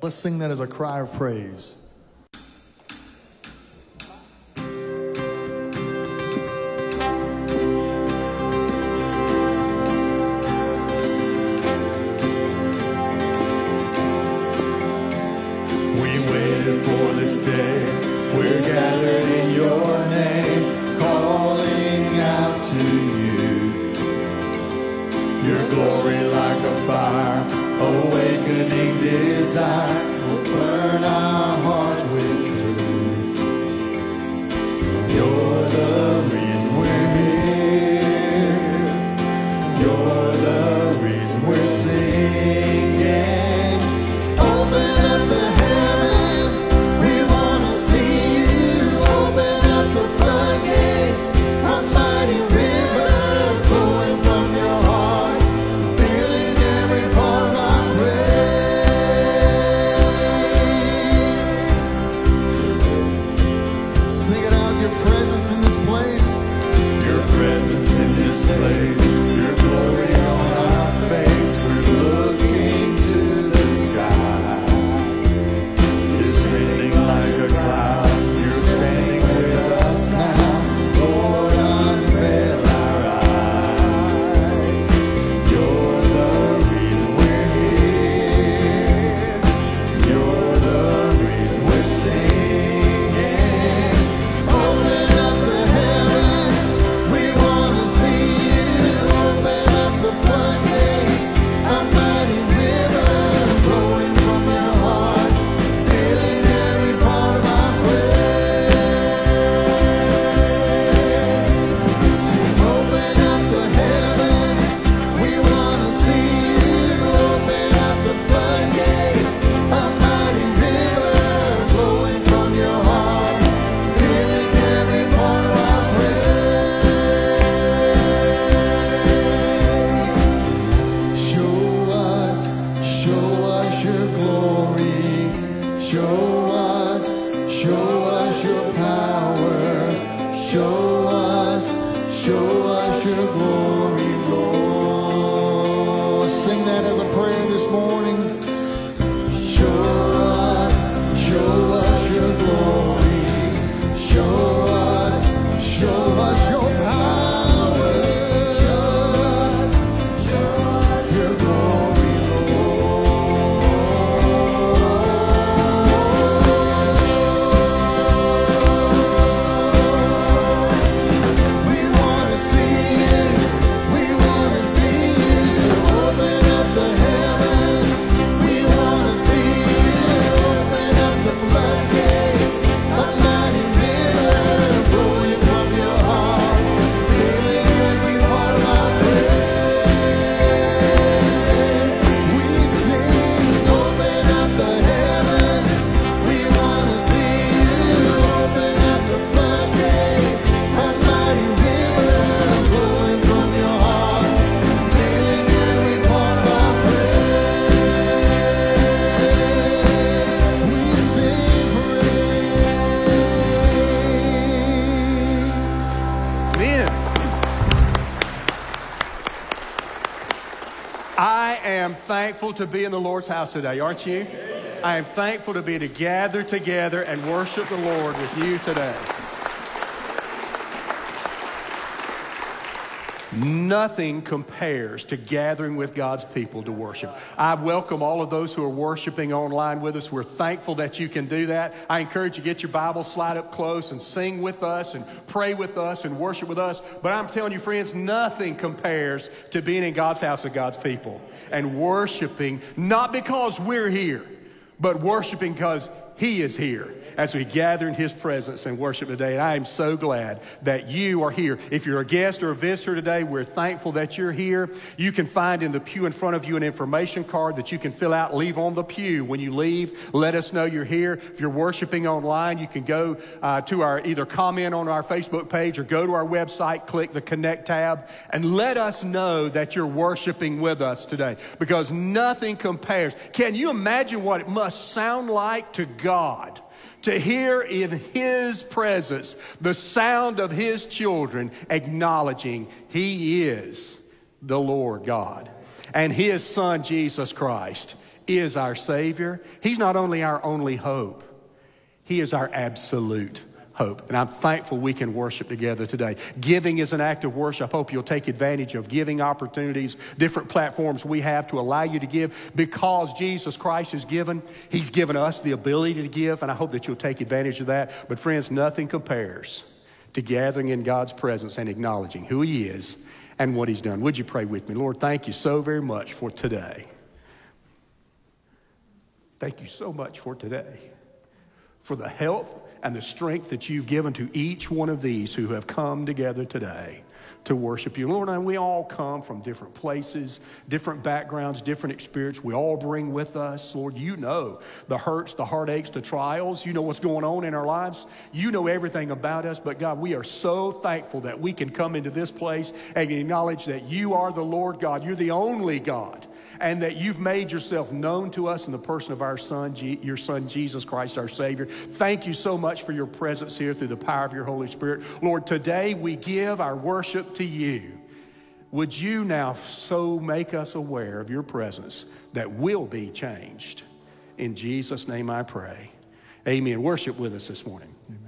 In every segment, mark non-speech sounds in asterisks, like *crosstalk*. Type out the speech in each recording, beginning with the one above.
Let's sing that as a cry of praise. Thankful to be in the Lord's house today, aren't you? I am thankful to be to gather together and worship the Lord with you today. Nothing compares to gathering with God's people to worship. I welcome all of those who are worshiping online with us. We're thankful that you can do that. I encourage you get your Bible, slide up close, and sing with us, and pray with us, and worship with us. But I'm telling you, friends, nothing compares to being in God's house with God's people and worshiping, not because we're here, but worshiping because He is here as we gather in His presence and worship today. And I am so glad that you are here. If you're a guest or a visitor today, we're thankful that you're here. You can find in the pew in front of you an information card that you can fill out, leave on the pew. When you leave, let us know you're here. If you're worshiping online, you can go uh, to our either comment on our Facebook page or go to our website, click the Connect tab, and let us know that you're worshiping with us today because nothing compares. Can you imagine what it must sound like to God? To hear in His presence the sound of His children acknowledging He is the Lord God and His Son Jesus Christ is our Savior. He's not only our only hope, He is our absolute hope. And I'm thankful we can worship together today. Giving is an act of worship. I hope you'll take advantage of giving opportunities, different platforms we have to allow you to give because Jesus Christ has given. He's given us the ability to give, and I hope that you'll take advantage of that. But, friends, nothing compares to gathering in God's presence and acknowledging who He is and what He's done. Would you pray with me? Lord, thank you so very much for today. Thank you so much for today, for the health and the strength that you've given to each one of these who have come together today to worship you. Lord, and we all come from different places, different backgrounds, different experience. We all bring with us, Lord, you know the hurts, the heartaches, the trials. You know what's going on in our lives. You know everything about us. But God, we are so thankful that we can come into this place and acknowledge that you are the Lord God. You're the only God and that you've made yourself known to us in the person of our Son, your Son, Jesus Christ, our Savior. Thank you so much for your presence here through the power of your Holy Spirit. Lord, today we give our worship to you. Would you now so make us aware of your presence that we'll be changed? In Jesus' name I pray. Amen. Worship with us this morning. Amen.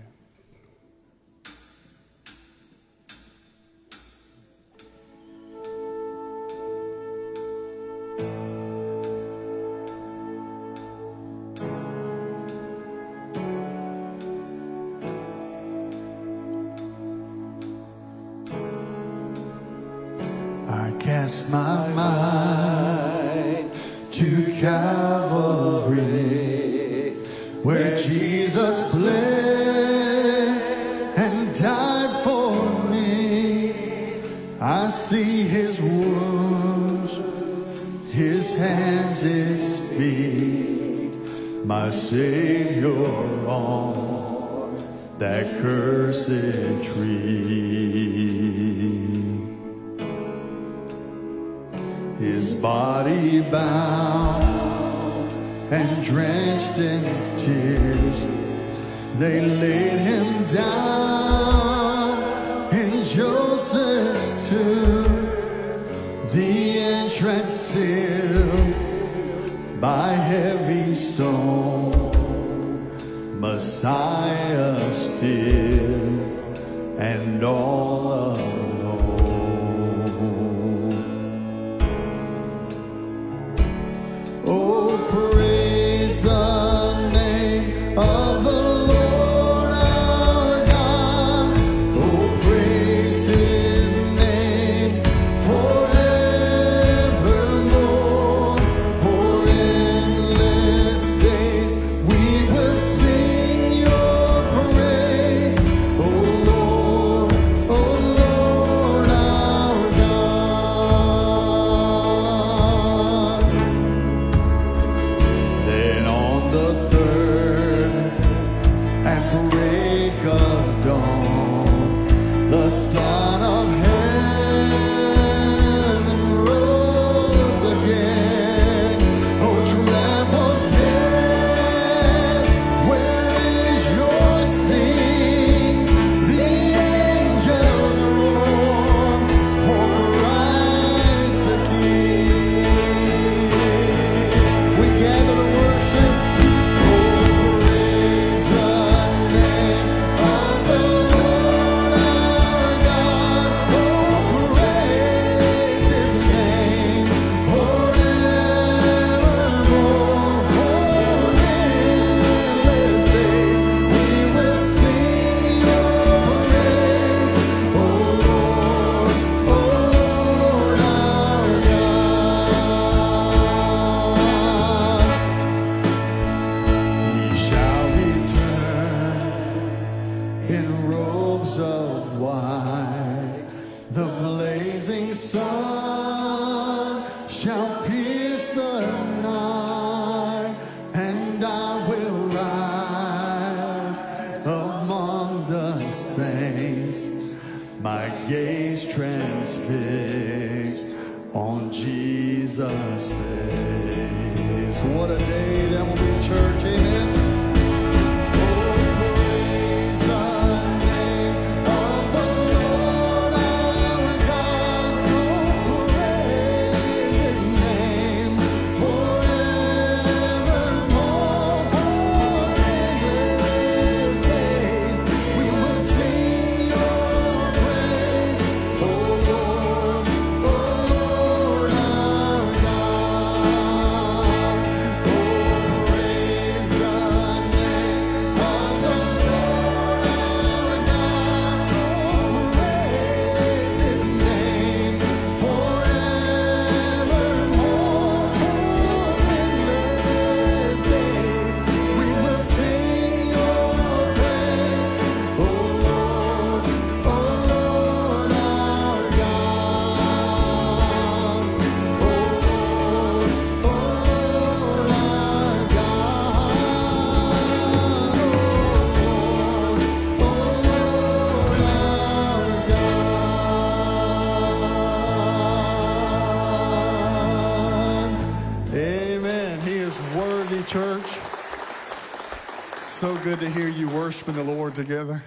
Worshiping the Lord together.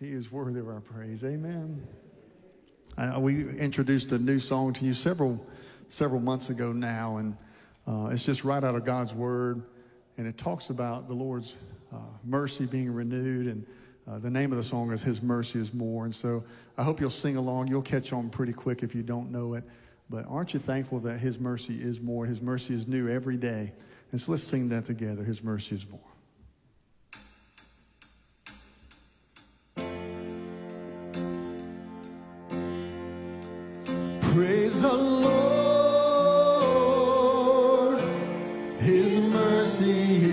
He is worthy of our praise. Amen. Uh, we introduced a new song to you several several months ago now, and uh, it's just right out of God's Word, and it talks about the Lord's uh, mercy being renewed, and uh, the name of the song is "His Mercy Is More." And so I hope you'll sing along. You'll catch on pretty quick if you don't know it. But aren't you thankful that His mercy is more? His mercy is new every day. And so let's sing that together. His mercy is more. Praise the Lord. His mercy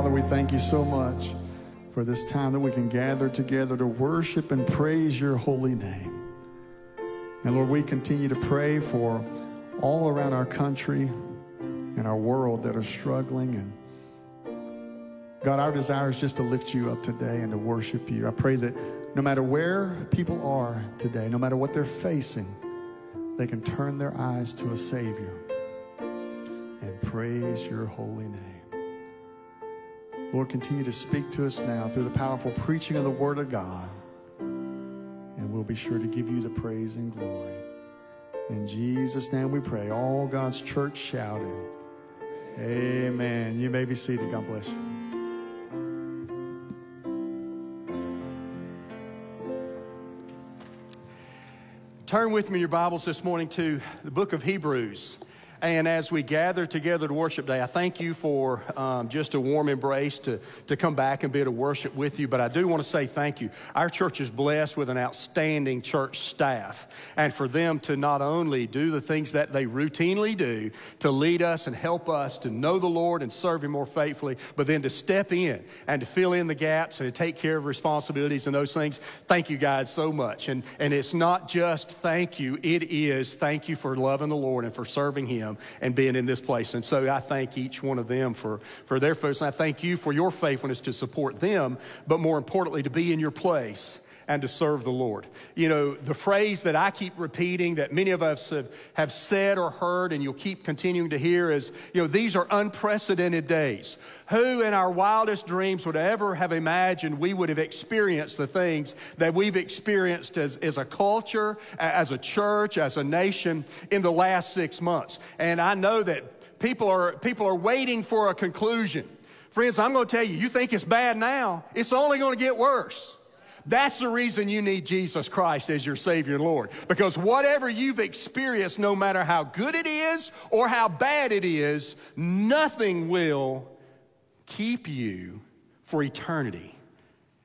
Father, we thank you so much for this time that we can gather together to worship and praise your holy name. And Lord, we continue to pray for all around our country and our world that are struggling. And God, our desire is just to lift you up today and to worship you. I pray that no matter where people are today, no matter what they're facing, they can turn their eyes to a Savior and praise your holy name. Lord, continue to speak to us now through the powerful preaching of the Word of God. And we'll be sure to give you the praise and glory. In Jesus' name we pray. All God's church shouted. Amen. You may be seated. God bless you. Turn with me your Bibles this morning to the book of Hebrews. And as we gather together to worship day, I thank you for um, just a warm embrace to, to come back and be able to worship with you. But I do want to say thank you. Our church is blessed with an outstanding church staff. And for them to not only do the things that they routinely do to lead us and help us to know the Lord and serve Him more faithfully, but then to step in and to fill in the gaps and to take care of responsibilities and those things. Thank you guys so much. And, and it's not just thank you, it is thank you for loving the Lord and for serving Him and being in this place. And so I thank each one of them for, for their folks. And I thank you for your faithfulness to support them, but more importantly, to be in your place and to serve the Lord. You know, the phrase that I keep repeating that many of us have, have said or heard, and you'll keep continuing to hear is, you know, these are unprecedented days. Who in our wildest dreams would ever have imagined we would have experienced the things that we've experienced as, as a culture, as a church, as a nation in the last six months? And I know that people are, people are waiting for a conclusion. Friends, I'm going to tell you, you think it's bad now, it's only going to get worse. That's the reason you need Jesus Christ as your Savior Lord. Because whatever you've experienced, no matter how good it is or how bad it is, nothing will keep you for eternity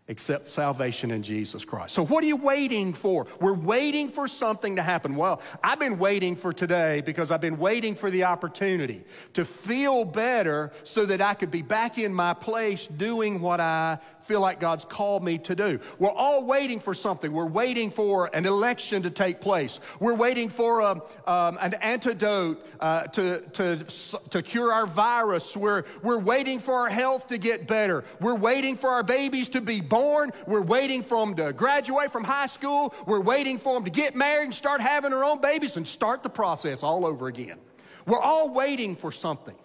except salvation in Jesus Christ. So, what are you waiting for? We're waiting for something to happen. Well, I've been waiting for today because I've been waiting for the opportunity to feel better so that I could be back in my place doing what I feel like God's called me to do. We're all waiting for something. We're waiting for an election to take place. We're waiting for a, um, an antidote uh, to, to, to cure our virus. We're, we're waiting for our health to get better. We're waiting for our babies to be born. We're waiting for them to graduate from high school. We're waiting for them to get married and start having their own babies and start the process all over again. We're all waiting for something.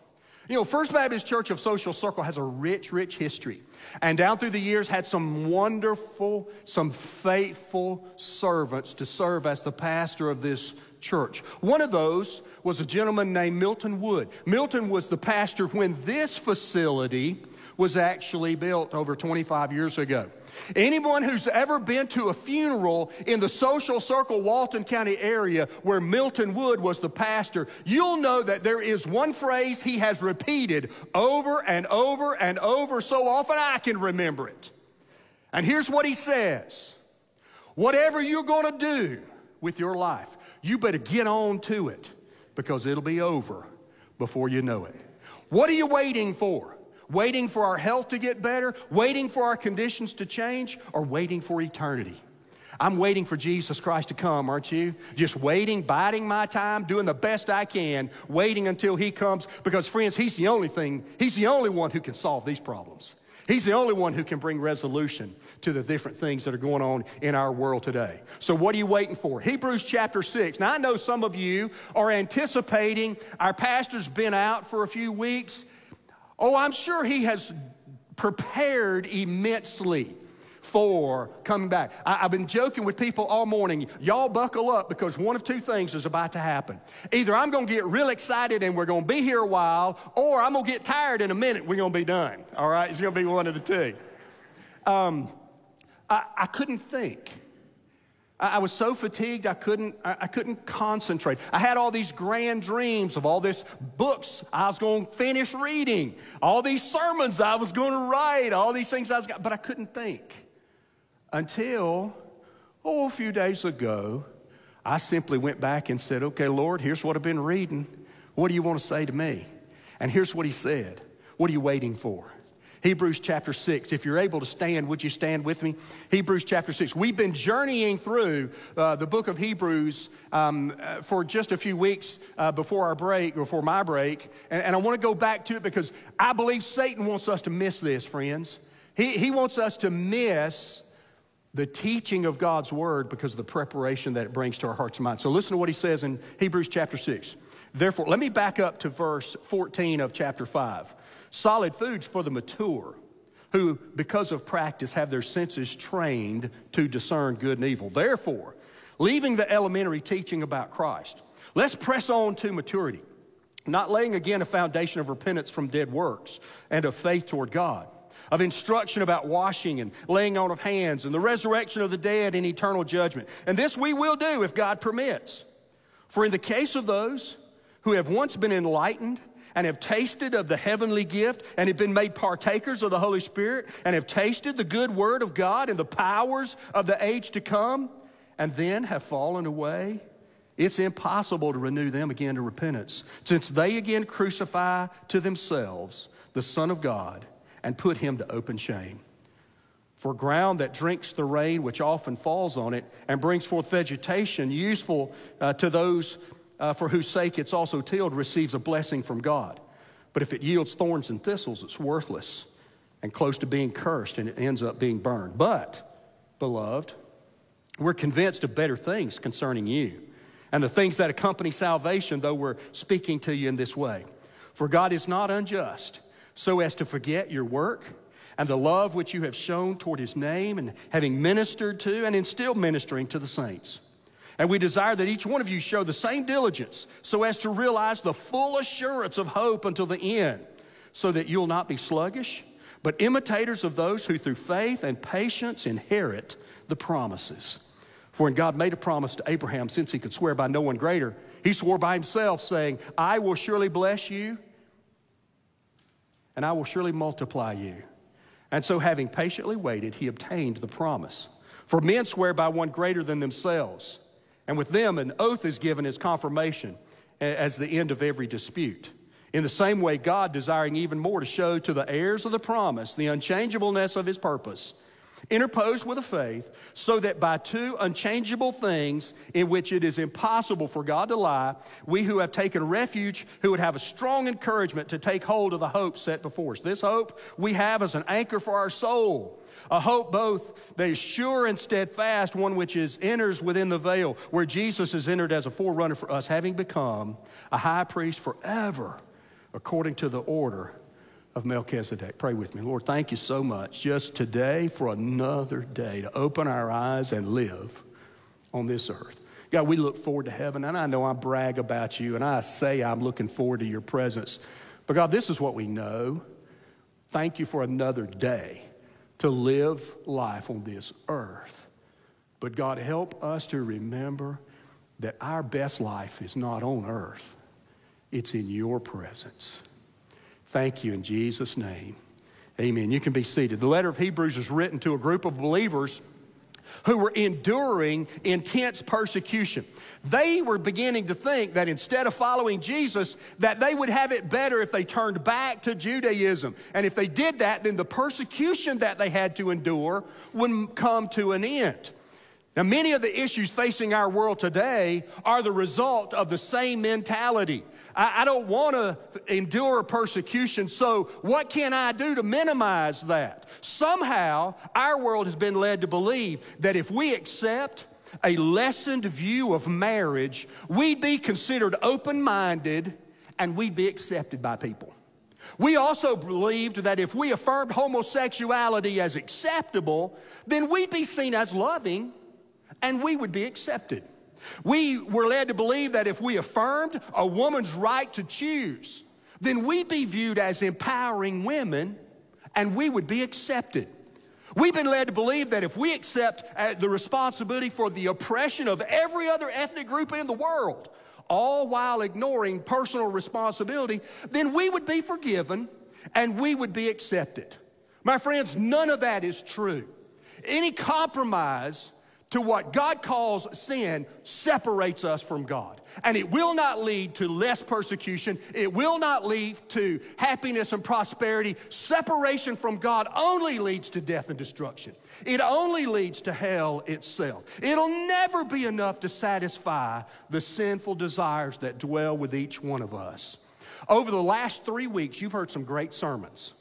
You know, First Baptist Church of Social Circle has a rich, rich history. And down through the years, had some wonderful, some faithful servants to serve as the pastor of this church. One of those was a gentleman named Milton Wood. Milton was the pastor when this facility was actually built over 25 years ago. Anyone who's ever been to a funeral in the social circle Walton County area where Milton Wood was the pastor, you'll know that there is one phrase he has repeated over and over and over so often I can remember it. And here's what he says Whatever you're going to do with your life, you better get on to it because it'll be over before you know it. What are you waiting for? Waiting for our health to get better, waiting for our conditions to change, or waiting for eternity? I'm waiting for Jesus Christ to come, aren't you? Just waiting, biding my time, doing the best I can, waiting until He comes because, friends, He's the only thing, He's the only one who can solve these problems. He's the only one who can bring resolution to the different things that are going on in our world today. So, what are you waiting for? Hebrews chapter 6. Now, I know some of you are anticipating, our pastor's been out for a few weeks. Oh, I'm sure he has prepared immensely for coming back. I, have been joking with people all morning. Y'all buckle up because one of two things is about to happen. Either I'm going to get real excited and we're going to be here a while, or I'm going to get tired in a minute. We're going to be done. All right? It's going to be one of the two. Um, I, I couldn't think I, was so fatigued I couldn't, I, couldn't concentrate. I had all these grand dreams of all these books I was going to finish reading, all these sermons I was going to write, all these things I was, got, but I couldn't think until, oh, a few days ago, I simply went back and said, okay, Lord, here's what I've been reading. What do you want to say to me? And here's what he said. What are you waiting for? Hebrews chapter 6. If you're able to stand, would you stand with me? Hebrews chapter 6. We've been journeying through uh, the book of Hebrews um, uh, for just a few weeks uh, before our break, before my break. And, and I want to go back to it because I believe Satan wants us to miss this, friends. He, he wants us to miss the teaching of God's word because of the preparation that it brings to our hearts and minds. So listen to what he says in Hebrews chapter 6. Therefore, let me back up to verse 14 of chapter 5 solid foods for the mature, who, because of practice, have their senses trained to discern good and evil. Therefore, leaving the elementary teaching about Christ, let's press on to maturity, not laying again a foundation of repentance from dead works and of faith toward God, of instruction about washing and laying on of hands and the resurrection of the dead and eternal judgment. And this we will do if God permits. For in the case of those who have once been enlightened, and have tasted of the heavenly gift and have been made partakers of the Holy Spirit and have tasted the good word of God and the powers of the age to come and then have fallen away, it's impossible to renew them again to repentance, since they again crucify to themselves the Son of God and put him to open shame. For ground that drinks the rain which often falls on it and brings forth vegetation useful uh, to those uh, for whose sake it's also tilled receives a blessing from God. But if it yields thorns and thistles, it's worthless and close to being cursed, and it ends up being burned. But, beloved, we're convinced of better things concerning you and the things that accompany salvation, though we're speaking to you in this way. For God is not unjust, so as to forget your work and the love which you have shown toward his name, and having ministered to and in still ministering to the saints. And we desire that each one of you show the same diligence so as to realize the full assurance of hope until the end, so that you'll not be sluggish, but imitators of those who through faith and patience inherit the promises. For when God made a promise to Abraham, since he could swear by no one greater, he swore by himself, saying, I will surely bless you, and I will surely multiply you. And so, having patiently waited, he obtained the promise. For men swear by one greater than themselves and with them, an oath is given as confirmation as the end of every dispute. In the same way, God, desiring even more to show to the heirs of the promise the unchangeableness of his purpose, interposed with a faith, so that by two unchangeable things in which it is impossible for God to lie, we who have taken refuge, who would have a strong encouragement to take hold of the hope set before us. This hope we have as an anchor for our soul a hope both that is sure and steadfast, one which is enters within the veil, where Jesus is entered as a forerunner for us, having become a high priest forever, according to the order of Melchizedek. Pray with me. Lord, thank you so much just today for another day to open our eyes and live on this earth. God, we look forward to heaven, and I know I brag about you, and I say I'm looking forward to your presence. But God, this is what we know. Thank you for another day to live life on this earth. But God, help us to remember that our best life is not on earth, it's in your presence. Thank you in Jesus' name. Amen. You can be seated. The letter of Hebrews is written to a group of believers who were enduring intense persecution. They were beginning to think that instead of following Jesus, that they would have it better if they turned back to Judaism. And if they did that, then the persecution that they had to endure would come to an end. Now, many of the issues facing our world today are the result of the same mentality. I, I don't want to endure persecution, so what can I do to minimize that? Somehow, our world has been led to believe that if we accept a lessened view of marriage, we'd be considered open minded and we'd be accepted by people. We also believed that if we affirmed homosexuality as acceptable, then we'd be seen as loving and we would be accepted. We were led to believe that if we affirmed a woman's right to choose, then we'd be viewed as empowering women and we would be accepted. We've been led to believe that if we accept uh, the responsibility for the oppression of every other ethnic group in the world, all while ignoring personal responsibility, then we would be forgiven and we would be accepted. My friends, none of that is true. Any compromise to what God calls sin separates us from God. And it will not lead to less persecution. It will not lead to happiness and prosperity. Separation from God only leads to death and destruction. It only leads to hell itself. It'll never be enough to satisfy the sinful desires that dwell with each one of us. Over the last three weeks, you've heard some great sermons.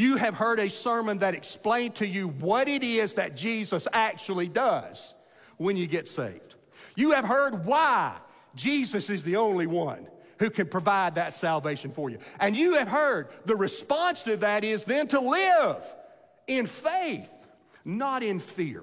You have heard a sermon that explained to you what it is that Jesus actually does when you get saved. You have heard why Jesus is the only one who can provide that salvation for you. And you have heard the response to that is then to live in faith, not in fear.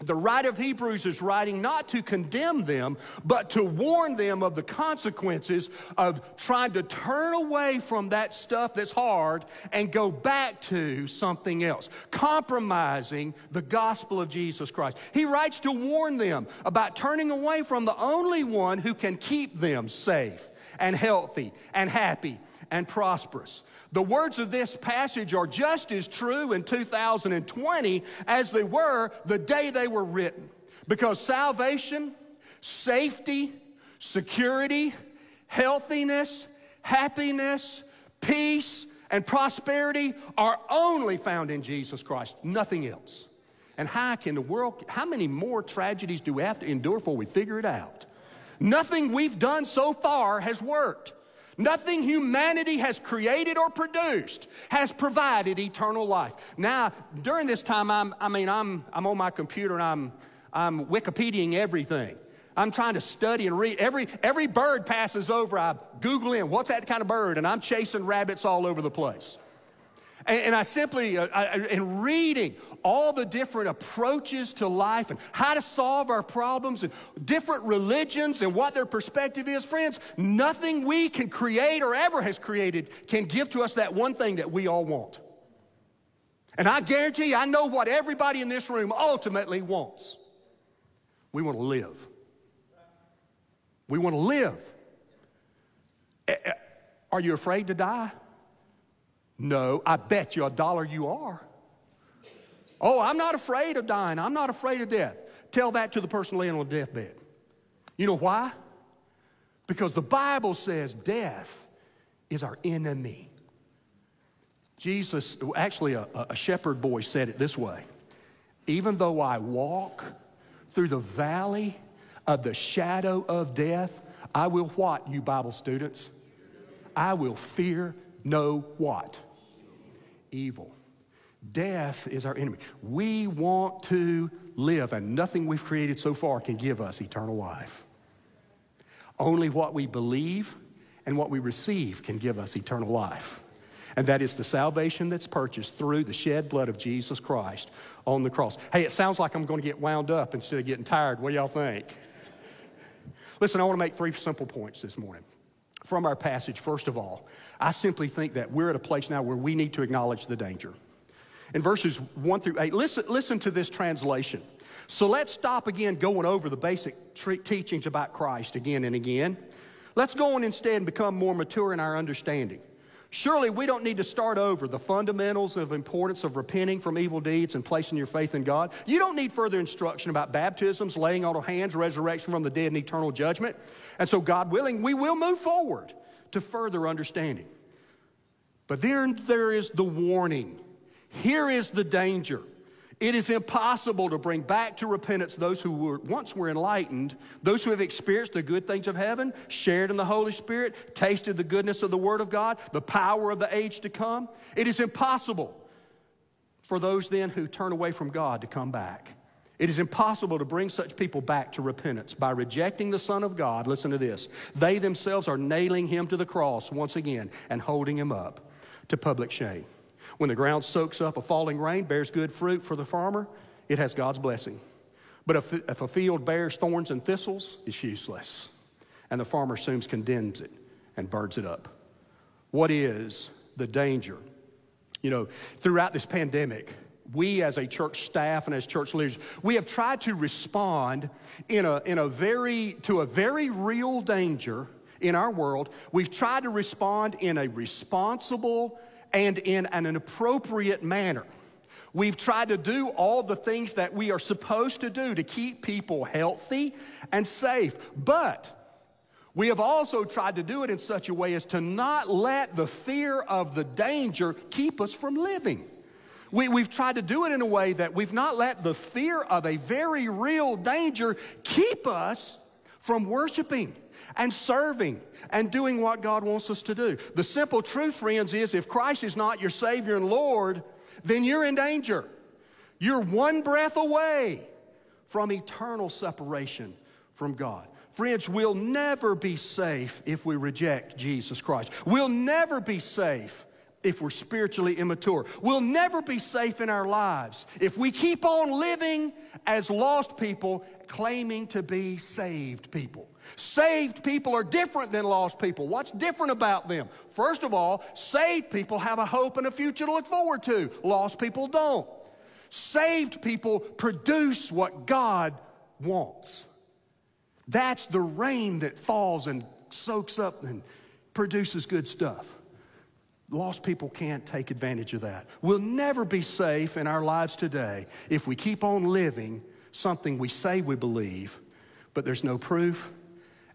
The writer of Hebrews is writing not to condemn them, but to warn them of the consequences of trying to turn away from that stuff that's hard and go back to something else, compromising the gospel of Jesus Christ. He writes to warn them about turning away from the only one who can keep them safe and healthy and happy and prosperous. The words of this passage are just as true in 2020 as they were the day they were written. Because salvation, safety, security, healthiness, happiness, peace, and prosperity are only found in Jesus Christ, nothing else. And how can the world, how many more tragedies do we have to endure before we figure it out? Nothing we've done so far has worked. Nothing humanity has created or produced has provided eternal life. Now, during this time, I'm, I mean, I'm, I'm on my computer and I'm, I'm Wikipediaing everything. I'm trying to study and read. Every, every bird passes over, I Google in, what's that kind of bird? And I'm chasing rabbits all over the place. And, and I simply, uh, I, in reading all the different approaches to life and how to solve our problems and different religions and what their perspective is, friends, nothing we can create or ever has created can give to us that one thing that we all want. And I guarantee you, I know what everybody in this room ultimately wants. We want to live. We want to live. Are you afraid to die? No, I bet you a dollar you are. Oh, I'm not afraid of dying. I'm not afraid of death. Tell that to the person laying on the deathbed. You know why? Because the Bible says death is our enemy. Jesus, actually, a, a shepherd boy said it this way Even though I walk through the valley of the shadow of death, I will what, you Bible students? I will fear no what? Evil. Death is our enemy. We want to live, and nothing we've created so far can give us eternal life. Only what we believe and what we receive can give us eternal life. And that is the salvation that's purchased through the shed blood of Jesus Christ on the cross. Hey, it sounds like I'm going to get wound up instead of getting tired. What do y'all think? Listen, I want to make three simple points this morning from our passage, first of all, I simply think that we're at a place now where we need to acknowledge the danger. In verses 1 through 8, listen, listen to this translation. So let's stop again going over the basic tre- teachings about Christ again and again. Let's go on instead and become more mature in our understanding. Surely we don't need to start over the fundamentals of importance of repenting from evil deeds and placing your faith in God. You don't need further instruction about baptisms, laying on of hands, resurrection from the dead, and eternal judgment. And so, God willing, we will move forward to further understanding. But then there is the warning. Here is the danger. It is impossible to bring back to repentance those who were, once were enlightened, those who have experienced the good things of heaven, shared in the Holy Spirit, tasted the goodness of the Word of God, the power of the age to come. It is impossible for those then who turn away from God to come back. It is impossible to bring such people back to repentance by rejecting the Son of God. Listen to this. They themselves are nailing him to the cross once again and holding him up to public shame. When the ground soaks up a falling rain, bears good fruit for the farmer, it has God's blessing. But if, if a field bears thorns and thistles, it's useless. And the farmer soon condemns it and burns it up. What is the danger? You know, throughout this pandemic, we as a church staff and as church leaders, we have tried to respond in a, in a very, to a very real danger in our world. We've tried to respond in a responsible and in an appropriate manner. We've tried to do all the things that we are supposed to do to keep people healthy and safe. But we have also tried to do it in such a way as to not let the fear of the danger keep us from living. We, we've tried to do it in a way that we've not let the fear of a very real danger keep us from worshiping and serving and doing what God wants us to do. The simple truth, friends, is if Christ is not your Savior and Lord, then you're in danger. You're one breath away from eternal separation from God. Friends, we'll never be safe if we reject Jesus Christ. We'll never be safe if we're spiritually immature. We'll never be safe in our lives if we keep on living as lost people claiming to be saved people. Saved people are different than lost people. What's different about them? First of all, saved people have a hope and a future to look forward to. Lost people don't. Saved people produce what God wants. That's the rain that falls and soaks up and produces good stuff. Lost people can't take advantage of that. We'll never be safe in our lives today if we keep on living something we say we believe, but there's no proof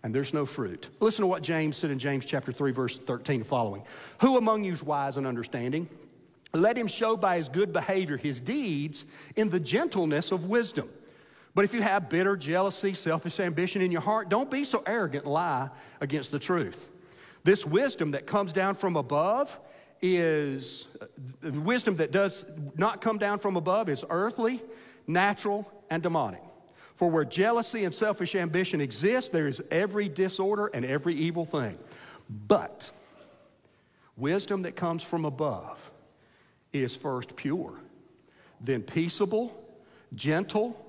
and there's no fruit. Listen to what James said in James chapter 3 verse 13 and following. Who among you is wise and understanding? Let him show by his good behavior his deeds in the gentleness of wisdom. But if you have bitter jealousy, selfish ambition in your heart, don't be so arrogant and lie against the truth. This wisdom that comes down from above is uh, the wisdom that does not come down from above is earthly, natural, and demonic. For where jealousy and selfish ambition exist, there is every disorder and every evil thing. But wisdom that comes from above is first pure, then peaceable, gentle,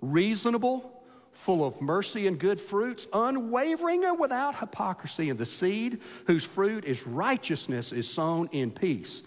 reasonable, full of mercy and good fruits, unwavering and without hypocrisy. And the seed whose fruit is righteousness is sown in peace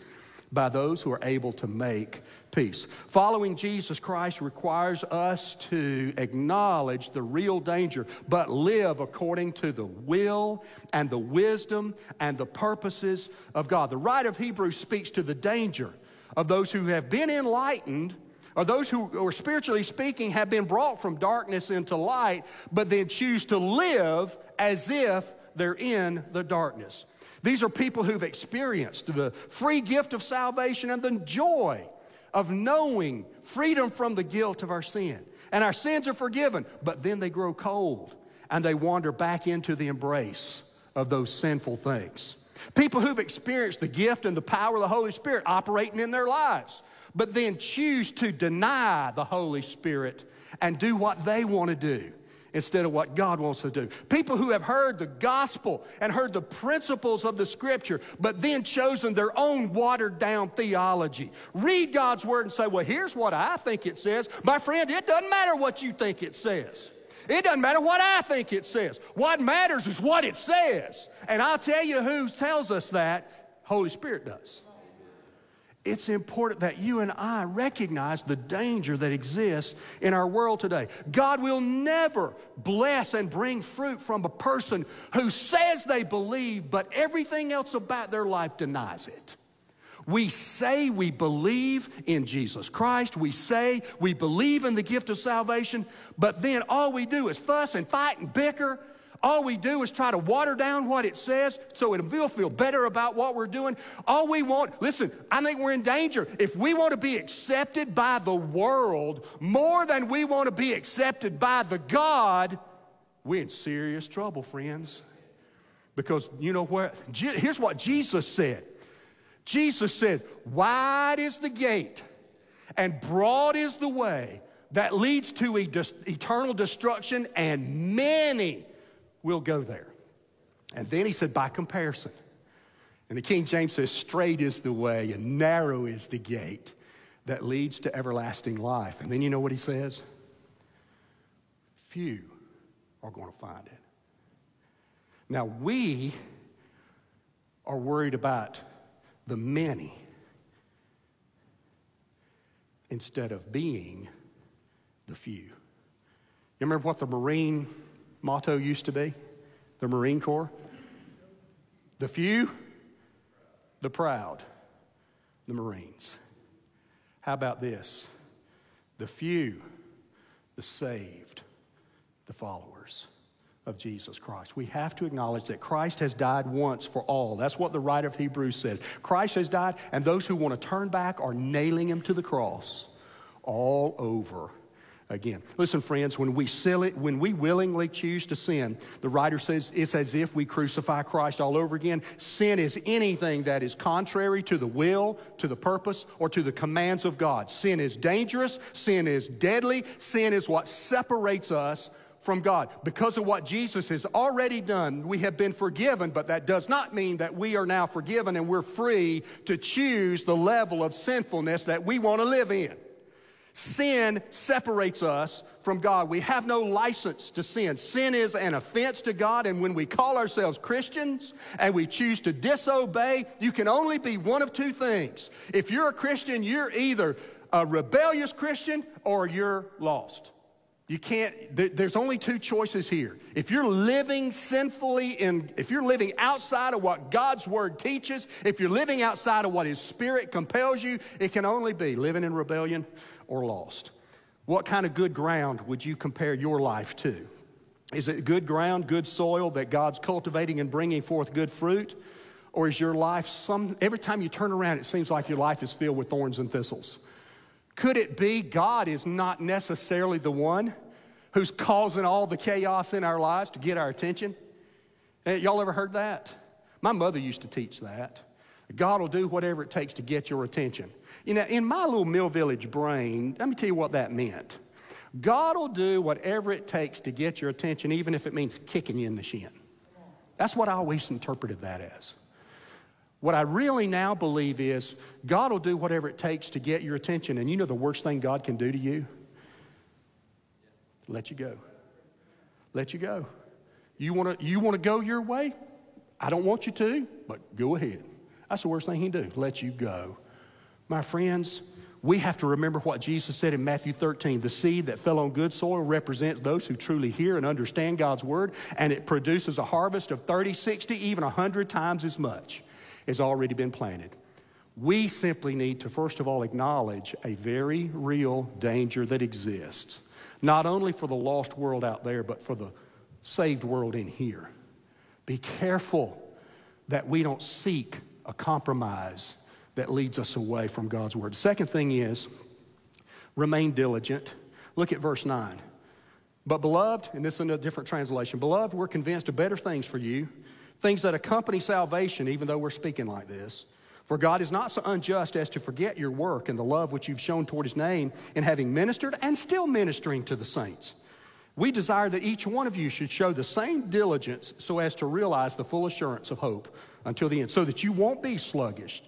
by those who are able to make peace. Following Jesus Christ requires us to acknowledge the real danger, but live according to the will and the wisdom and the purposes of God. The writer of Hebrews speaks to the danger of those who have been enlightened or those who, or spiritually speaking, have been brought from darkness into light, but then choose to live as if they're in the darkness. These are people who've experienced the free gift of salvation and the joy of knowing freedom from the guilt of our sin. And our sins are forgiven, but then they grow cold and they wander back into the embrace of those sinful things. People who've experienced the gift and the power of the Holy Spirit operating in their lives, but then choose to deny the Holy Spirit and do what they want to do instead of what God wants to do. People who have heard the gospel and heard the principles of the scripture, but then chosen their own watered down theology. Read God's word and say, Well, here's what I think it says. My friend, it doesn't matter what you think it says. It doesn't matter what I think it says. What matters is what it says. And I'll tell you who tells us that Holy Spirit does. It's important that you and I recognize the danger that exists in our world today. God will never bless and bring fruit from a person who says they believe, but everything else about their life denies it. We say we believe in Jesus Christ. We say we believe in the gift of salvation, but then all we do is fuss and fight and bicker all we do is try to water down what it says so it will feel better about what we're doing. All we want, listen, I think we're in danger. If we want to be accepted by the world more than we want to be accepted by the God, we're in serious trouble, friends. Because you know what? Here's what Jesus said Jesus said, Wide is the gate and broad is the way that leads to eternal destruction, and many we'll go there. And then he said, by comparison. And the King James says, straight is the way and narrow is the gate that leads to everlasting life. And then you know what he says? Few are going to find it. Now, we are worried about the many instead of being the few. You remember what the Marine motto used to be? The Marine Corps? The few, the proud, the Marines. How about this? The few, the saved, the followers of Jesus Christ. We have to acknowledge that Christ has died once for all. That's what the writer of Hebrews says. Christ has died, and those who want to turn back are nailing him to the cross all over again. Listen, friends, when we, it, when we willingly choose to sin, the writer says it's as if we crucify Christ all over again. Sin is anything that is contrary to the will, to the purpose, or to the commands of God. Sin is dangerous, sin is deadly, sin is what separates us from God. Because of what Jesus has already done, we have been forgiven, but that does not mean that we are now forgiven and we're free to choose the level of sinfulness that we want to live in. Sin separates us from God. We have no license to sin. Sin is an offense to God, and when we call ourselves Christians and we choose to disobey, you can only be one of two things. If you're a Christian, you're either a rebellious Christian or you're lost. You can't, there's only two choices here. If you're living sinfully in, if you're living outside of what God's word teaches, if you're living outside of what His Spirit compels you, it can only be living in rebellion or lost. What kind of good ground would you compare your life to? Is it good ground, good soil that God's cultivating and bringing forth good fruit? Or is your life some, every time you turn around, it seems like your life is filled with thorns and thistles? Could it be God is not necessarily the one who's causing all the chaos in our lives to get our attention? Eh, y'all ever heard that? My mother used to teach that. God will do whatever it takes to get your attention. You know, in my little Mill Village brain, let me tell you what that meant. God will do whatever it takes to get your attention, even if it means kicking you in the shin. That's what I always interpreted that as. What I really now believe is God will do whatever it takes to get your attention. And you know the worst thing God can do to you? Let you go. Let you go. You want to you want to go your way? I don't want you to, but go ahead. That's the worst thing he can do, let you go. My friends, we have to remember what Jesus said in Matthew 13. The seed that fell on good soil represents those who truly hear and understand God's word, and it produces a harvest of 30, 60, even 100 times as much has already been planted. We simply need to, first of all, acknowledge a very real danger that exists, not only for the lost world out there, but for the saved world in here. Be careful that we don't seek a compromise that leads us away from God's word. Second thing is remain diligent. Look at verse 9. But, beloved, and this is in a different translation, beloved, we're convinced of better things for you, things that accompany salvation, even though we're speaking like this. For God is not so unjust as to forget your work and the love which you've shown toward his name in having ministered and still ministering to the saints. We desire that each one of you should show the same diligence so as to realize the full assurance of hope until the end, so that you won't be sluggish,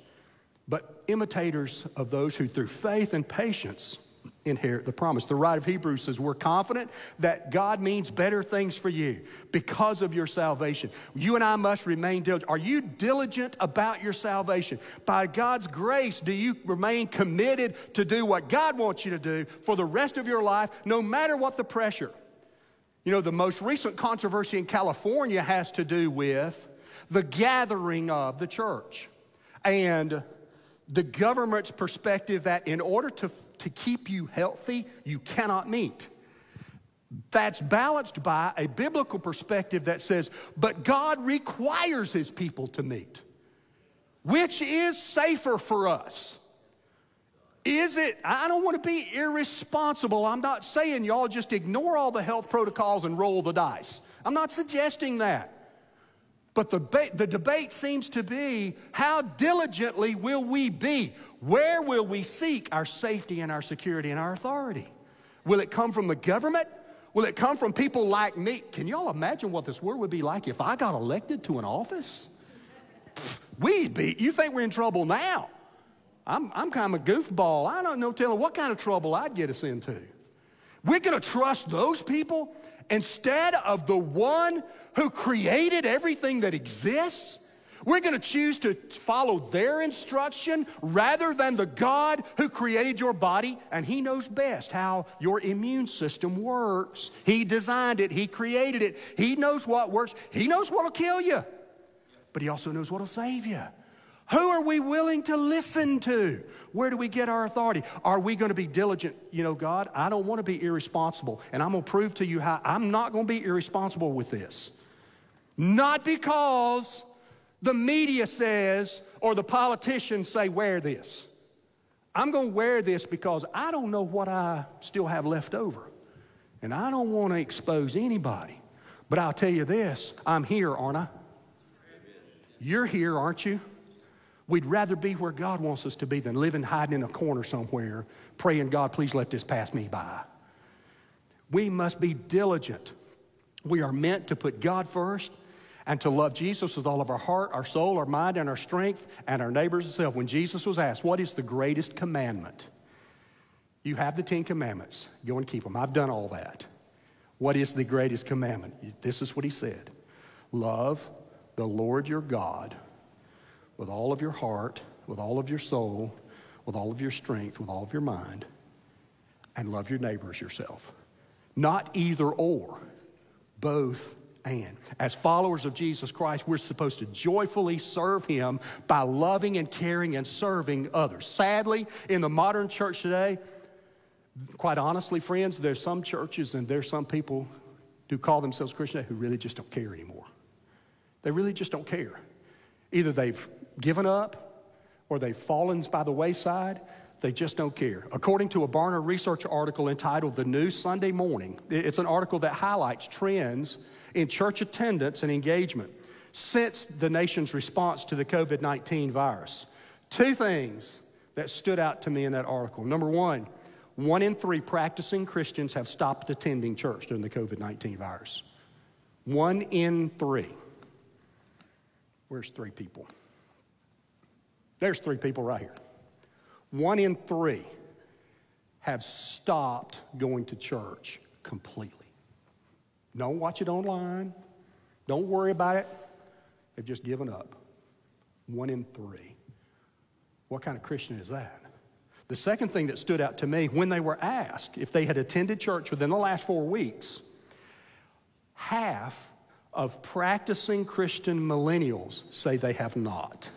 but imitators of those who through faith and patience inherit the promise. The writer of Hebrews says, We're confident that God means better things for you because of your salvation. You and I must remain diligent. Are you diligent about your salvation? By God's grace, do you remain committed to do what God wants you to do for the rest of your life, no matter what the pressure? You know, the most recent controversy in California has to do with the gathering of the church and the government's perspective that in order to, to keep you healthy, you cannot meet. That's balanced by a biblical perspective that says, but God requires his people to meet. Which is safer for us? Is it? I don't want to be irresponsible. I'm not saying y'all just ignore all the health protocols and roll the dice. I'm not suggesting that. But the, the debate seems to be how diligently will we be? Where will we seek our safety and our security and our authority? Will it come from the government? Will it come from people like me? Can y'all imagine what this world would be like if I got elected to an office? We'd be, you think we're in trouble now? I'm, I'm kind of a goofball. I don't know telling what kind of trouble I'd get us into. We're going to trust those people instead of the one who created everything that exists. We're going to choose to follow their instruction rather than the God who created your body, and He knows best how your immune system works. He designed it, He created it, He knows what works, He knows what will kill you, but He also knows what will save you. Who are we willing to listen to? Where do we get our authority? Are we going to be diligent? You know, God, I don't want to be irresponsible. And I'm going to prove to you how I'm not going to be irresponsible with this. Not because the media says or the politicians say, wear this. I'm going to wear this because I don't know what I still have left over. And I don't want to expose anybody. But I'll tell you this I'm here, aren't I? You're here, aren't you? We'd rather be where God wants us to be than living hiding in a corner somewhere, praying, God, please let this pass me by. We must be diligent We are meant to put God first and to love Jesus with all of our heart, our soul, our mind, and our strength, and our neighbors as self. When Jesus was asked, What is the greatest commandment? You have the Ten Commandments. Go and keep them. I've done all that. What is the greatest commandment? This is what he said Love the Lord your God with all of your heart, with all of your soul, with all of your strength, with all of your mind, and love your neighbors yourself. Not either or, both and. As followers of Jesus Christ, we're supposed to joyfully serve Him by loving and caring and serving others. Sadly, in the modern church today, quite honestly, friends, there's some churches and there's some people who call themselves Christian who really just don't care anymore. They really just don't care. Either they've given up or they've fallen by the wayside. They just don't care. According to a Barna Research article entitled The New Sunday Morning, it's an article that highlights trends in church attendance and engagement since the nation's response to the COVID 19 virus. Two things that stood out to me in that article. Number one, one in three practicing Christians have stopped attending church during the COVID 19 virus. One in three. Where's three people? There's three people right here. One in three have stopped going to church completely. Don't watch it online. Don't worry about it. They've just given up. One in three. What kind of Christian is that? The second thing that stood out to me when they were asked if they had attended church within the last four weeks, half of practicing Christian millennials say they have not.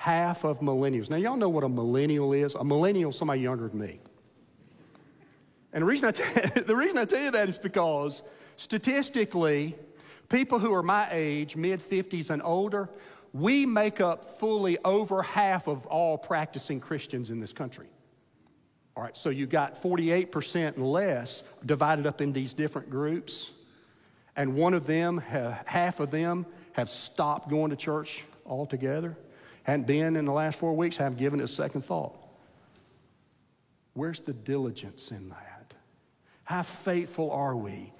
Half of millennials. Now, y'all know what a millennial is? A millennial is somebody younger than me. And the reason, I t- *laughs* the reason I tell you that is because statistically, people who are my age, mid 50s and older, we make up fully over half of all practicing Christians in this country. All right, so you got 48% and less divided up in these different groups and one of them, half of them, have stopped going to church altogether, hadn't been in the last four weeks, haven't given it a second thought. Where's the diligence in that? How faithful are we?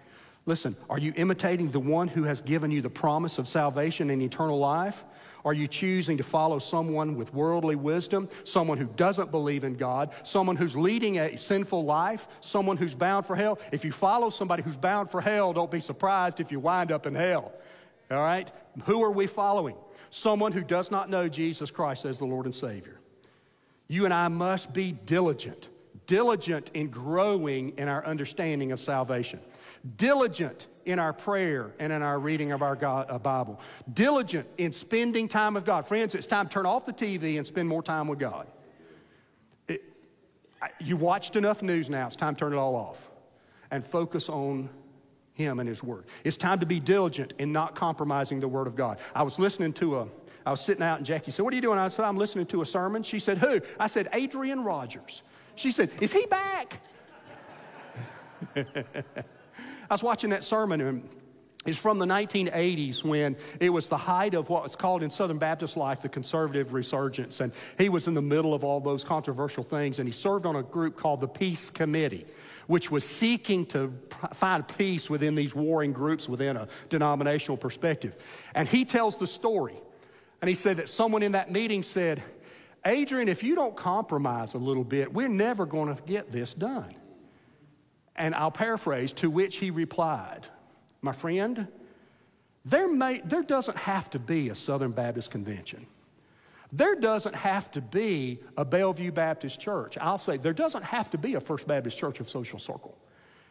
Listen, are you imitating the one who has given you the promise of salvation and eternal life? Are you choosing to follow someone with worldly wisdom, someone who doesn't believe in God, someone who's leading a sinful life, someone who's bound for hell? If you follow somebody who's bound for hell, don't be surprised if you wind up in hell. All right? Who are we following? Someone who does not know Jesus Christ as the Lord and Savior. You and I must be diligent, diligent in growing in our understanding of salvation diligent in our prayer and in our reading of our God, uh, Bible, diligent in spending time with God. Friends, it's time to turn off the TV and spend more time with God. It, you watched enough news now, it's time to turn it all off and focus on Him and His Word. It's time to be diligent in not compromising the Word of God. I was listening to a I was sitting out and Jackie said, What are you doing? I said, I'm listening to a sermon. She said, Who? I said, Adrian Rogers. She said, Is he back? *laughs* I was watching that sermon and it's from the 1980s when it was the height of what was called in Southern Baptist life the conservative resurgence. And he was in the middle of all those controversial things. And he served on a group called the Peace Committee, which was seeking to find peace within these warring groups within a denominational perspective. And he tells the story. And he said that someone in that meeting said, Adrian, if you don't compromise a little bit, we're never going to get this done. And I'll paraphrase, to which he replied, My friend, there, may, there doesn't have to be a Southern Baptist convention. There doesn't have to be a Bellevue Baptist church. I'll say, there doesn't have to be a First Baptist Church of Social Circle.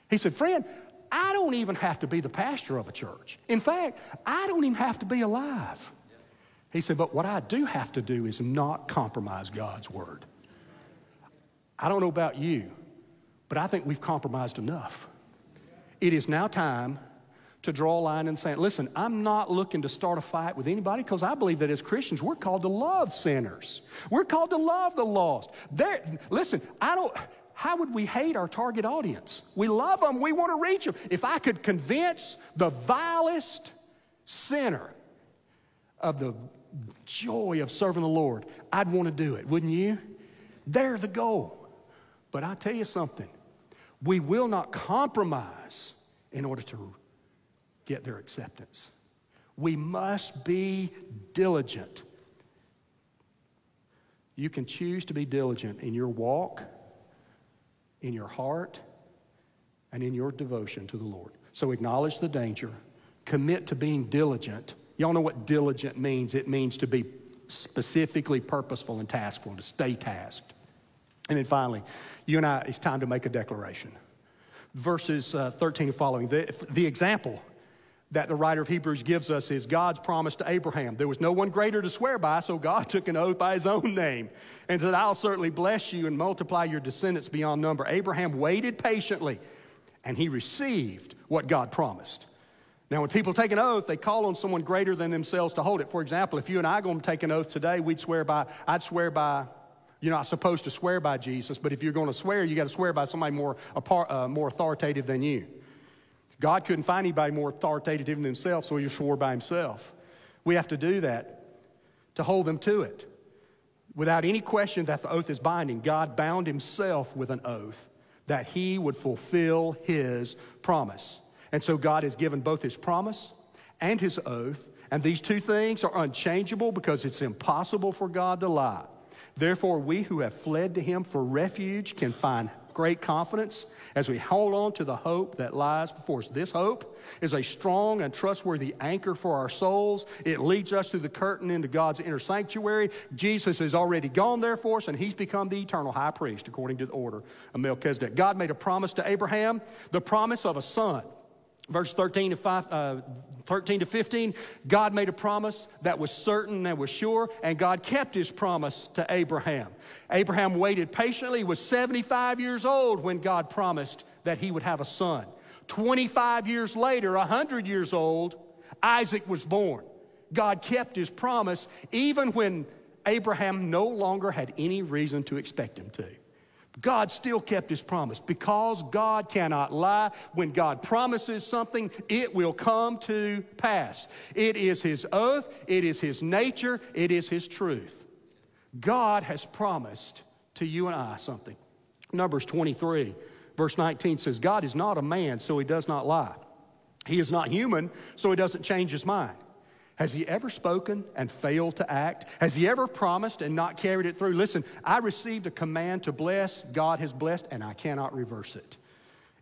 He said, Friend, I don't even have to be the pastor of a church. In fact, I don't even have to be alive. He said, But what I do have to do is not compromise God's word. I don't know about you, but I think we've compromised enough. It is now time to draw a line and say, listen, I'm not looking to start a fight with anybody because I believe that as Christians, we're called to love sinners. We're called to love the lost. There, listen, I don't, how would we hate our target audience? We love them, we want to reach them. If I could convince the vilest sinner of the joy of serving the Lord, I'd want to do it, wouldn't you? They're the goal. But I tell you something, we will not compromise in order to get their acceptance. We must be diligent. You can choose to be diligent in your walk, in your heart, and in your devotion to the Lord. So acknowledge the danger, commit to being diligent. Y'all know what diligent means? It means to be specifically purposeful and taskful, to stay tasked. And then finally, you and I, it's time to make a declaration. Verses uh, 13 and following, the, the example that the writer of Hebrews gives us is God's promise to Abraham. There was no one greater to swear by, so God took an oath by his own name and said, I'll certainly bless you and multiply your descendants beyond number. Abraham waited patiently and he received what God promised. Now, when people take an oath, they call on someone greater than themselves to hold it. For example, if you and I are going to take an oath today, we'd swear by, I'd swear by, you're not supposed to swear by Jesus, but if you're going to swear, you got to swear by somebody more, uh, more authoritative than you. God couldn't find anybody more authoritative than himself, so he swore by himself. We have to do that to hold them to it. Without any question that the oath is binding, God bound himself with an oath that he would fulfill his promise. And so God has given both his promise and his oath, and these two things are unchangeable because it's impossible for God to lie. Therefore, we who have fled to him for refuge can find great confidence as we hold on to the hope that lies before us. This hope is a strong and trustworthy anchor for our souls. It leads us through the curtain into God's inner sanctuary. Jesus has already gone there for us, and he's become the eternal high priest according to the order of Melchizedek. God made a promise to Abraham, the promise of a son. Verse 13 to, 5, uh, 13 to 15, God made a promise that was certain and was sure, and God kept his promise to Abraham. Abraham waited patiently, he was 75 years old when God promised that he would have a son. 25 years later, 100 years old, Isaac was born. God kept his promise even when Abraham no longer had any reason to expect him to. God still kept his promise because God cannot lie. When God promises something, it will come to pass. It is his oath, it is his nature, it is his truth. God has promised to you and I something. Numbers 23, verse 19 says, God is not a man, so he does not lie. He is not human, so he doesn't change his mind. Has he ever spoken and failed to act? Has he ever promised and not carried it through? Listen, I received a command to bless, God has blessed, and I cannot reverse it.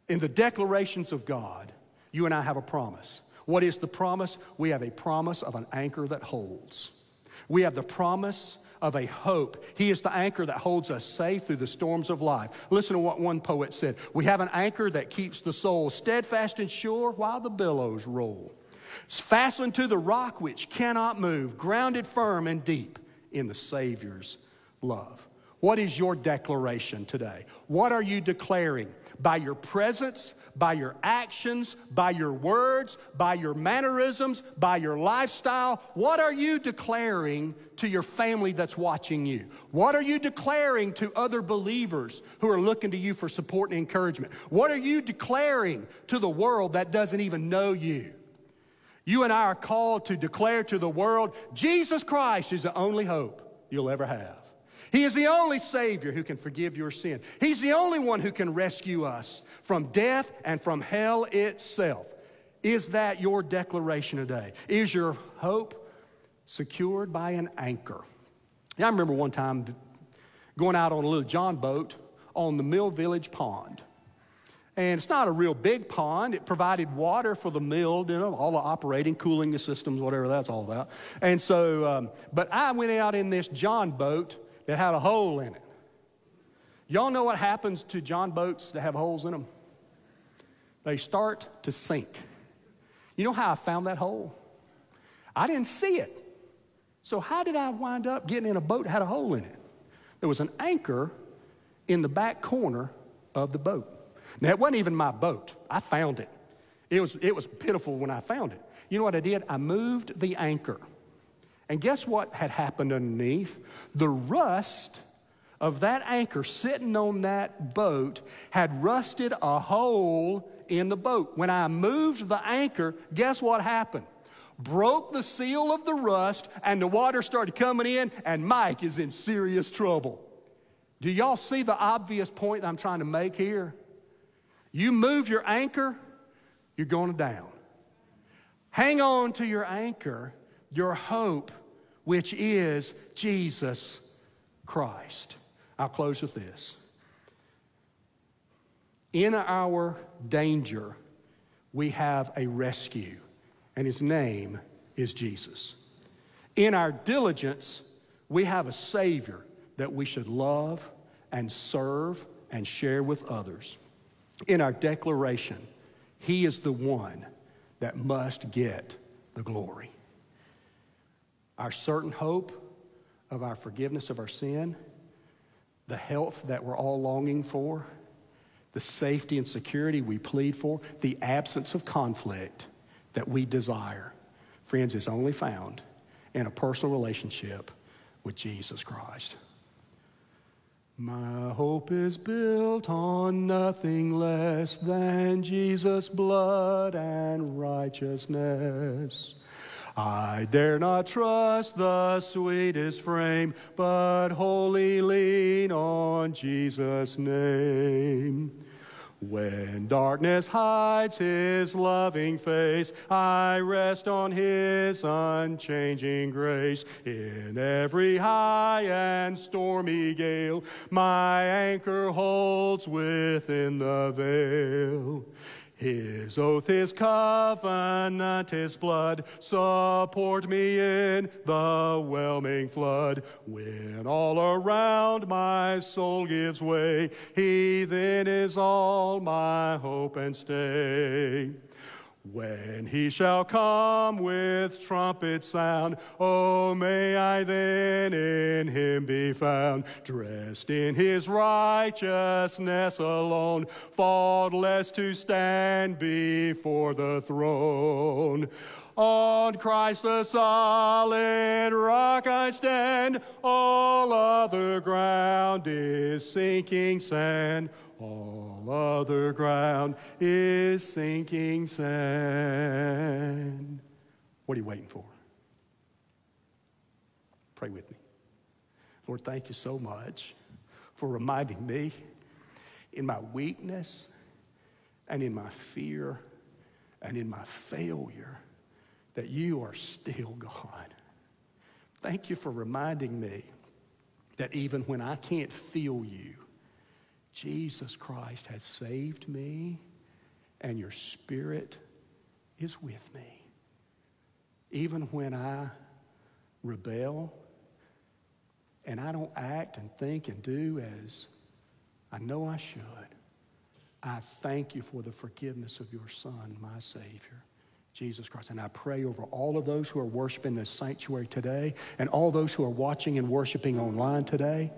In the declarations of God, you and I have a promise. What is the promise? We have a promise of an anchor that holds. We have the promise of a hope. He is the anchor that holds us safe through the storms of life. Listen to what one poet said We have an anchor that keeps the soul steadfast and sure while the billows roll fastened to the rock which cannot move, grounded firm and deep in the Savior's love. What is your declaration today? What are you declaring? By your presence, by your actions, by your words, by your mannerisms, by your lifestyle? What are you declaring to your family that's watching you? What are you declaring to other believers who are looking to you for support and encouragement? What are you declaring to the world that doesn't even know you? You and I are called to declare to the world Jesus Christ is the only hope you'll ever have. He is the only Savior who can forgive your sin. He's the only one who can rescue us from death and from hell itself. Is that your declaration today? Is your hope secured by an anchor? Yeah, I remember one time going out on a little John boat on the Mill Village Pond. And it's not a real big pond. It provided water for the mill, you know, all the operating, cooling the systems, whatever that's all about. And so, um, but I went out in this John boat that had a hole in it. Y'all know what happens to John boats that have holes in them? They start to sink. You know how I found that hole? I didn't see it. So, how did I wind up getting in a boat that had a hole in it? There was an anchor in the back corner of the boat. Now, it wasn't even my boat. I found it. It was, it was pitiful when I found it. You know what I did? I moved the anchor. And guess what had happened underneath? The rust of that anchor sitting on that boat had rusted a hole in the boat. When I moved the anchor, guess what happened? Broke the seal of the rust, and the water started coming in, and Mike is in serious trouble. Do y'all see the obvious point I'm trying to make here? You move your anchor, you're going down. Hang on to your anchor, your hope, which is Jesus Christ. I'll close with this. In our danger, we have a rescue, and his name is Jesus. In our diligence, we have a Savior that we should love and serve and share with others. In our declaration, He is the one that must get the glory. Our certain hope of our forgiveness of our sin, the health that we're all longing for, the safety and security we plead for, the absence of conflict that we desire, friends, is only found in a personal relationship with Jesus Christ. My hope is built on nothing less than Jesus' blood and righteousness. I dare not trust the sweetest frame, but wholly lean on Jesus' name. When darkness hides his loving face, I rest on his unchanging grace. In every high and stormy gale, my anchor holds within the veil. His oath, his covenant, his blood support me in the whelming flood. When all around my soul gives way, he then is all my hope and stay. When he shall come with trumpet sound, oh, may I then in him be found, dressed in his righteousness alone, faultless to stand before the throne. On Christ the solid rock I stand, all other ground is sinking sand. All other ground is sinking sand. What are you waiting for? Pray with me. Lord, thank you so much for reminding me in my weakness and in my fear and in my failure that you are still God. Thank you for reminding me that even when I can't feel you, Jesus Christ has saved me, and your Spirit is with me. Even when I rebel and I don't act and think and do as I know I should, I thank you for the forgiveness of your Son, my Savior. Jesus Christ. And I pray over all of those who are worshiping this sanctuary today and all those who are watching and worshiping online today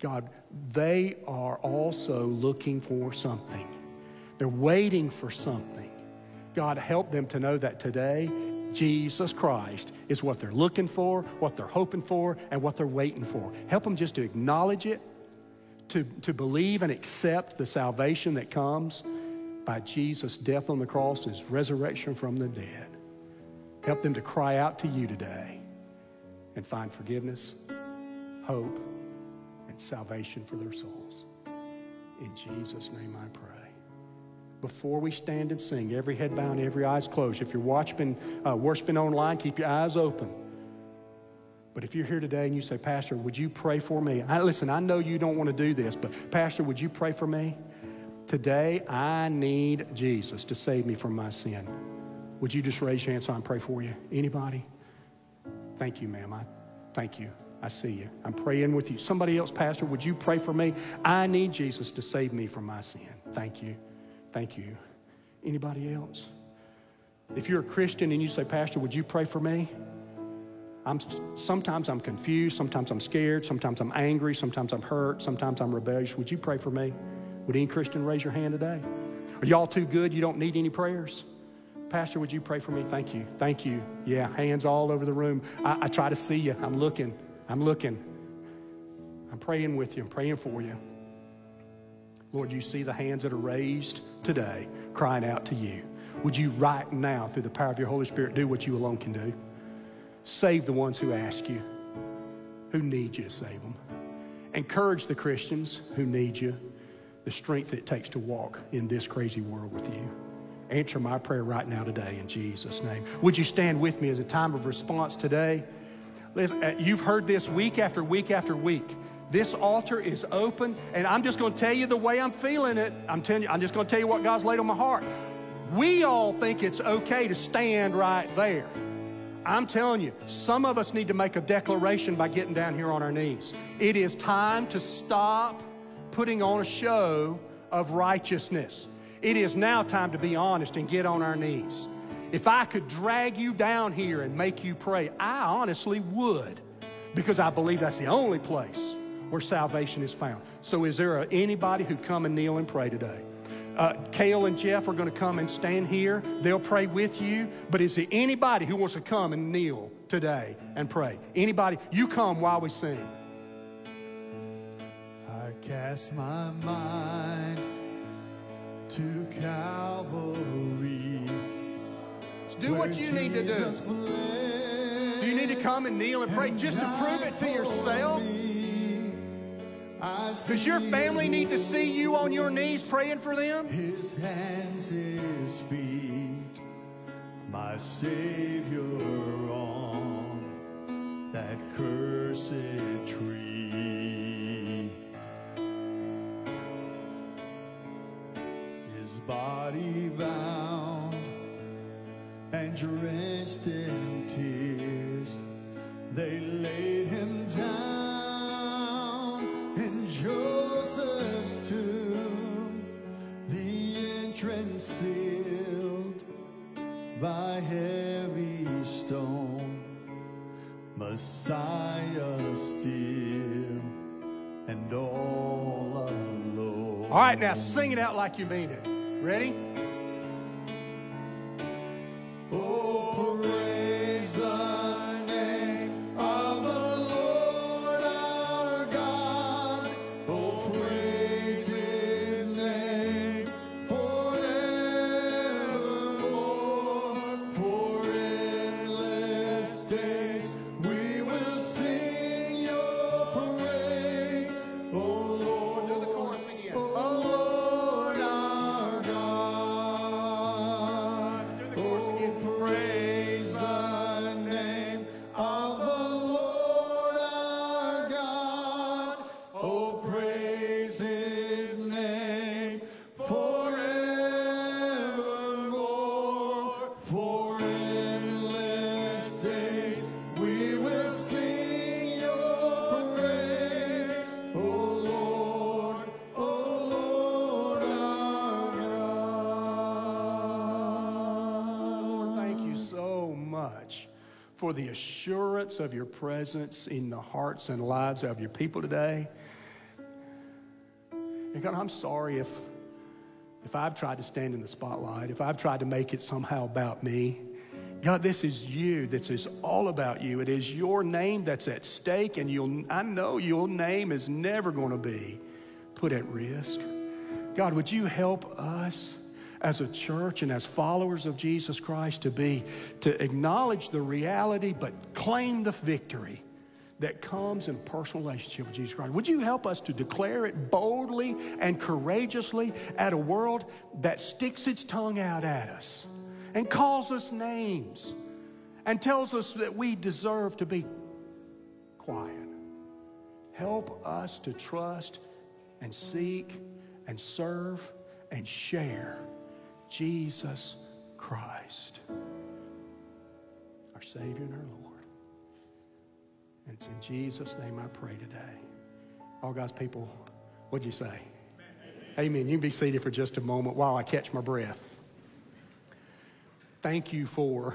God, they are also looking for something. They're waiting for something. God, help them to know that today, Jesus Christ is what they're looking for, what they're hoping for, and what they're waiting for. Help them just to acknowledge it, to, to believe and accept the salvation that comes by Jesus' death on the cross, his resurrection from the dead. Help them to cry out to you today and find forgiveness, hope, salvation for their souls. In Jesus' name I pray. Before we stand and sing, every head bowed, every eyes closed. If you're watching, uh, worshiping online, keep your eyes open. But if you're here today and you say, Pastor, would you pray for me? I, listen, I know you don't want to do this, but Pastor, would you pray for me? Today, I need Jesus to save me from my sin. Would you just raise your hand so I can pray for you? Anybody? Thank you, ma'am. I thank you. I see you. I'm praying with you. Somebody else, Pastor, would you pray for me? I need Jesus to save me from my sin. Thank you. Thank you. Anybody else? If you're a Christian and you say, Pastor, would you pray for me? I'm, sometimes I'm confused, sometimes I'm scared, sometimes I'm angry, sometimes I'm hurt, sometimes I'm rebellious. Would you pray for me? Would any Christian raise your hand today? Are y'all too good? You don't need any prayers? Pastor, would you pray for me? Thank you. Thank you. Yeah, hands all over the room. I, I try to see you. I'm looking. I'm looking. I'm praying with you. I'm praying for you. Lord, you see the hands that are raised today crying out to you. Would you right now, through the power of your Holy Spirit, do what you alone can do? Save the ones who ask you, who need you to save them. Encourage the Christians who need you, the strength it takes to walk in this crazy world with you. answer my prayer right now today in Jesus' name. Would you stand with me as a time of response today? Uh, you've heard this week after week after week. This altar is open, and I'm just going to tell you the way I'm feeling it. I'm telling you, I'm just going to tell you what God's laid on my heart. We all think it's okay to stand right there. I'm telling you, some of us need to make a declaration by getting down here on our knees. It is time to stop putting on a show of righteousness. It is now time to be honest and get on our knees. If I could drag you down here and make you pray, I honestly would because I believe that's the only place where salvation is found. So, is there anybody who'd come and kneel and pray today? Uh, Kale and Jeff are going to come and stand here. They'll pray with you. But is there anybody who wants to come and kneel today and pray? Anybody? You come while we sing. I cast my mind to Calvary. Do what you need to do. Do you need to come and kneel and pray just to prove it to yourself? Does your family need to see you on your knees praying for them? His hands, his feet, my Savior on that cursed tree. His body drenched in tears, they laid him down in Joseph's tomb, the entrance sealed by heavy stone, Messiah still and all alone. All right, now sing it out like you mean it. Ready? The assurance of your presence in the hearts and lives of your people today. And God, I'm sorry if, if I've tried to stand in the spotlight, if I've tried to make it somehow about me. God, this is you. This is all about you. It is your name that's at stake, and you'll, I know your name is never going to be put at risk. God, would you help us as a church and as followers of Jesus Christ to be, to acknowledge the reality, but claim the victory that comes in personal relationship with Jesus Christ. Would you help us to declare it boldly and courageously at a world that sticks its tongue out at us and calls us names and tells us that we deserve to be quiet? Help us to trust and seek and serve and share Jesus Christ, our Savior and our Lord. And it's in Jesus' name I pray today. All God's people, what'd you say? Amen. You can be seated for just a moment while I catch my breath. Thank you for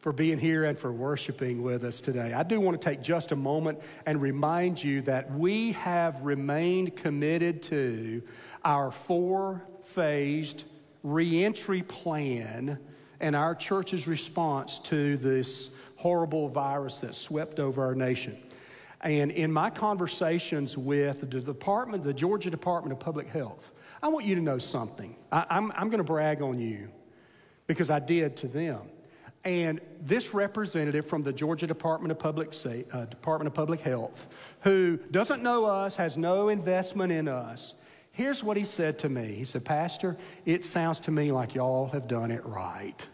for being here and for worshiping with us today. I do want to take just a moment and remind you that we have remained committed to our four phased reentry plan and our church's response to this horrible virus that swept over our nation. And in my conversations with the department, the Georgia Department of Public Health, I want you to know something. I, I'm, I'm going to brag on you because I did to them. And this representative from the Georgia Department of Public uh, Department of Public Health, who doesn't know us, has no investment in us, Here's what he said to me. He said, Pastor, it sounds to me like y'all have done it right.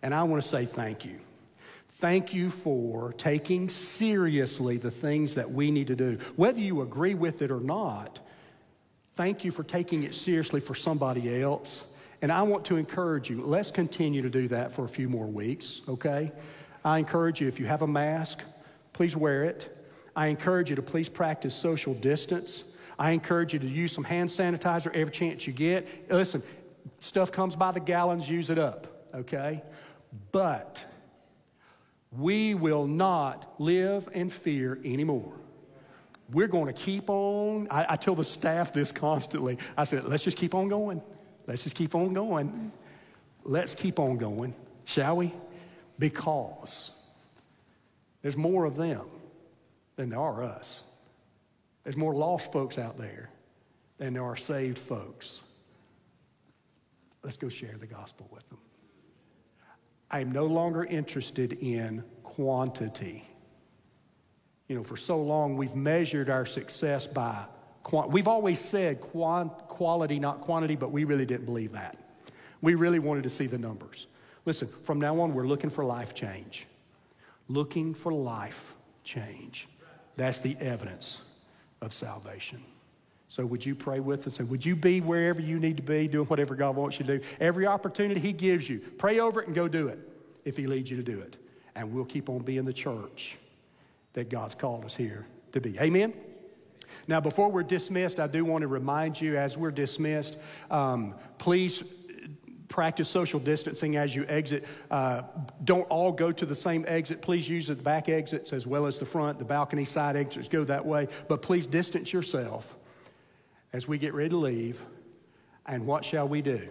And I want to say thank you. Thank you for taking seriously the things that we need to do. Whether you agree with it or not, thank you for taking it seriously for somebody else. And I want to encourage you, let's continue to do that for a few more weeks, okay? I encourage you, if you have a mask, please wear it. I encourage you to please practice social distance. I encourage you to use some hand sanitizer every chance you get. Listen, stuff comes by the gallons, use it up, okay? But we will not live in fear anymore. We're going to keep on. I, I tell the staff this constantly. I said, let's just keep on going. Let's just keep on going. Let's keep on going, shall we? Because there's more of them than there are us. There's more lost folks out there than there are saved folks. Let's go share the gospel with them. I am no longer interested in quantity. You know, for so long we've measured our success by quantity. We've always said quant- quality, not quantity, but we really didn't believe that. We really wanted to see the numbers. Listen, from now on, we're looking for life change. Looking for life change. That's the evidence of salvation. So, would you pray with us? And would you be wherever you need to be, doing whatever God wants you to do? Every opportunity He gives you, pray over it and go do it if He leads you to do it. And we'll keep on being the church that God's called us here to be. Amen? Now, before we're dismissed, I do want to remind you as we're dismissed, um, please practice social distancing as you exit. Uh, don't all go to the same exit. Please use the back exits as well as the front, the balcony side exits go that way. But please distance yourself as we get ready to leave. And what shall we do?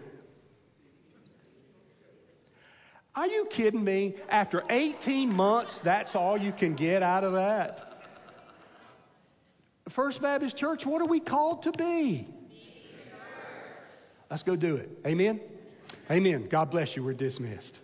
Are you kidding me? After 18 months, that's all you can get out of that? First Baptist Church, what are we called to be? Let's go do it. Amen? Amen. God bless you. We're dismissed.